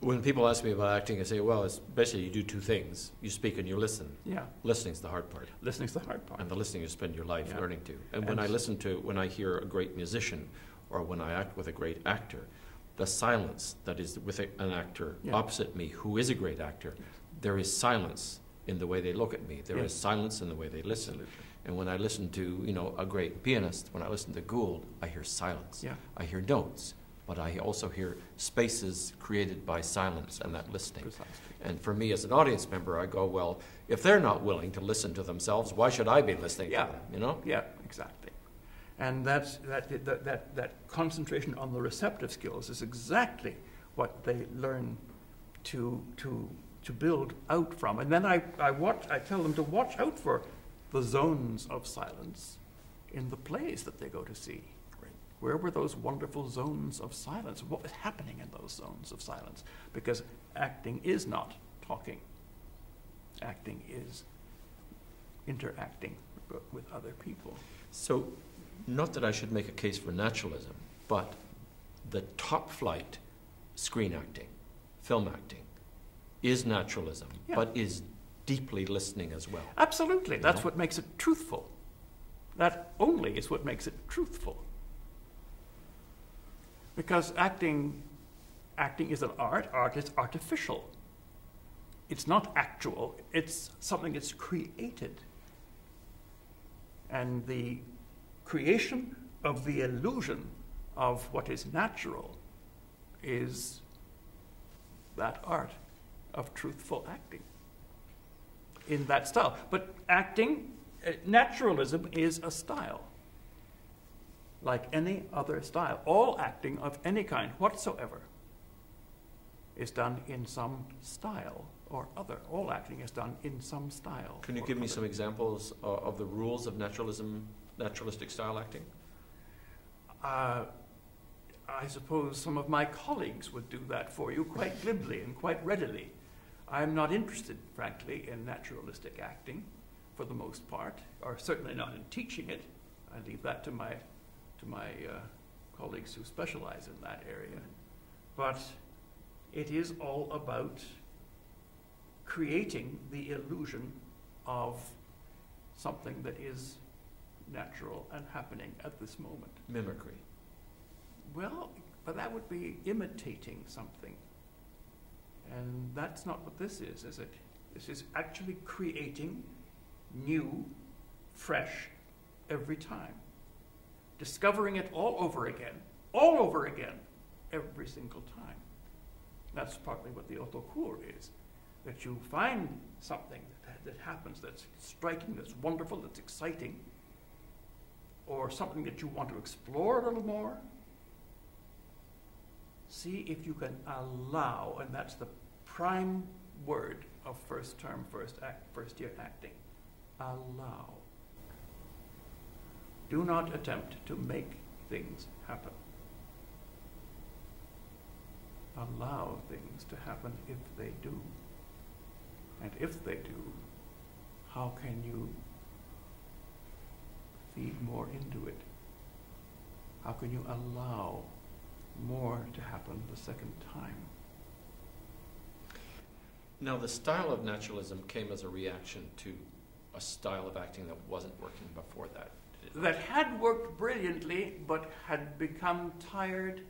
When people ask me about acting, I say, well, it's basically you do two things. You speak and you listen. Yeah, Listening's the hard part. listening's the hard part. And the listening you spend your life Yeah. learning to. And when I listen to, when I hear a great musician or when I act with a great actor, the silence that is with a, an actor Yeah. opposite me who is a great actor, there is silence in the way they look at me. There is silence in the way they listen. Absolutely. And when I listen to, you know, a great pianist, when I listen to Gould, I hear silence. Yeah, I hear notes, but I also hear spaces created by silence and that listening. precisely. And for me as an audience member, I go, well, if they're not willing to listen to themselves, why should I be listening Yeah. to them? You know? Yeah, exactly. And that's, that, that, that, that concentration on the receptive skills is exactly what they learn to, to, to build out from. And then I, I, watch, I tell them to watch out for the zones of silence in the plays that they go to see. Where were those wonderful zones of silence? What was happening in those zones of silence? Because acting is not talking. Acting is interacting with other people. So, not that I should make a case for naturalism, but the top flight screen acting, film acting, is naturalism, Yeah. but is deeply listening as well. Absolutely. That's know? what makes it truthful. That only is what makes it truthful. Because acting, acting is an art. Art is artificial. It's not actual. It's something that's created. And the creation of the illusion of what is natural is that art of truthful acting in that style. But acting, uh, naturalism is a style, like any other style. All acting of any kind whatsoever is done in some style or other. All acting is done in some style. Can you give me some examples of, of the rules of naturalism, naturalistic style acting? Uh, I suppose some of my colleagues would do that for you quite glibly and quite readily. I'm not interested, frankly, in naturalistic acting for the most part, or certainly not in teaching it. I leave that to my, to my uh, colleagues who specialize in that area. But it is all about creating the illusion of something that is natural and happening at this moment. Mimicry. Well, but that would be imitating something. And that's not what this is, is it? This is actually creating new, fresh, every time. Discovering it all over again, all over again, every single time. That's partly what the autocour is. That you find something that, that happens that's striking, that's wonderful, that's exciting, or something that you want to explore a little more, see if you can allow, and that's the prime word of first term, first act, first year acting. Allow. Do not attempt to make things happen. Allow things to happen if they do. And if they do, how can you feed more into it? How can you allow more to happen the second time? Now, the style of naturalism came as a reaction to a style of acting that wasn't working before that. That had worked brilliantly, but had become tired,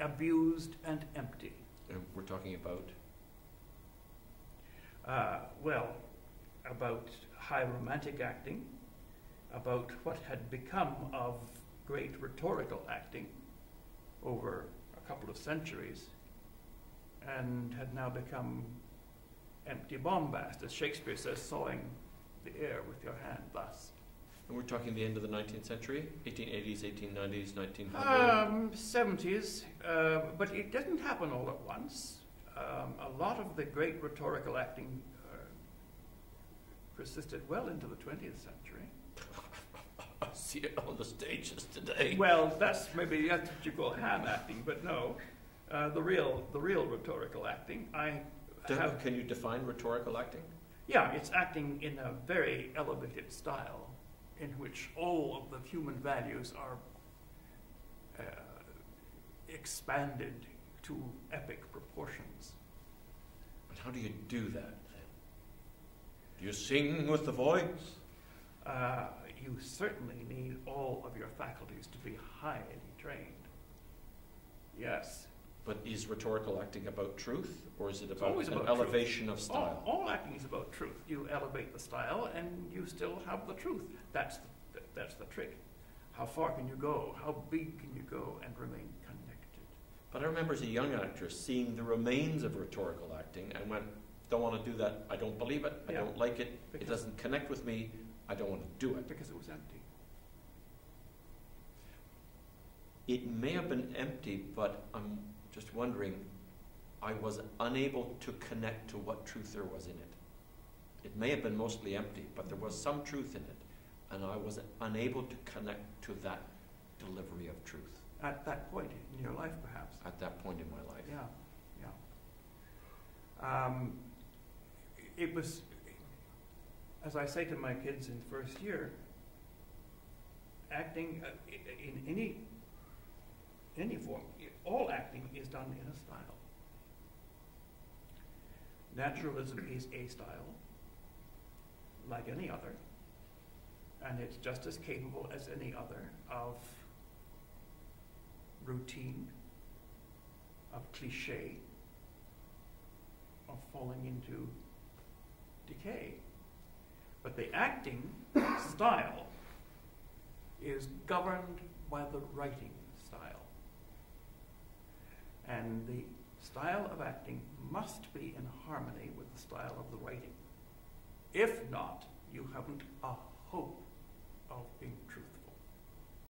abused, and empty. And we're talking about Uh, well, about high romantic acting, about what had become of great rhetorical acting over a couple of centuries, and had now become empty bombast, as Shakespeare says, sawing the air with your hand thus. And we're talking the end of the 19th century, 1880s, 1890s, 1900s. Um, 70s, uh, but it didn't happen all at once. Um, a lot of the great rhetorical acting uh, persisted well into the 20th century. I see it on the stages today. Well, that's maybe that's what you call ham acting, but no, uh, the real the real rhetorical acting. I have can you define rhetorical acting? yeah, it's acting in a very elevated style, in which all of the human values are uh, expanded to epic proportions. But how do you do that then? Do you sing with the voice? Uh, you certainly need all of your faculties to be highly trained. Yes. But is rhetorical acting about truth, or is it about an about truth. elevation of style? all acting is about truth. You elevate the style, and you still have the truth. That's the, that's the trick. How far can you go? How big can you go and remain connected? But I remember as a young actor seeing the remains of rhetorical acting and went, don't want to do that. I don't believe it. I Yeah. don't like it. It doesn't connect with me. I don't want to do it. Because it was empty. It may have been empty, but I'm just wondering, I was unable to connect to what truth there was in it. It may have been mostly empty, but there was some truth in it, and I was unable to connect to that delivery of truth At that point in your life, perhaps. at that point in my life. Yeah, yeah. Um, it was, as I say to my kids in first year, acting uh, in any any form, all acting is done in a style. Naturalism is a style, like any other, and it's just as capable as any other of routine, of cliche, of falling into decay. But the acting style is governed by the writing the style of acting must be in harmony with the style of the writing. If not, you haven't a hope of being truthful.